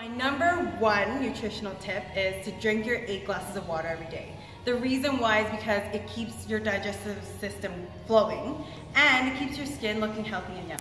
My number one nutritional tip is to drink your eight glasses of water every day. The reason why is because it keeps your digestive system flowing and it keeps your skin looking healthy and young.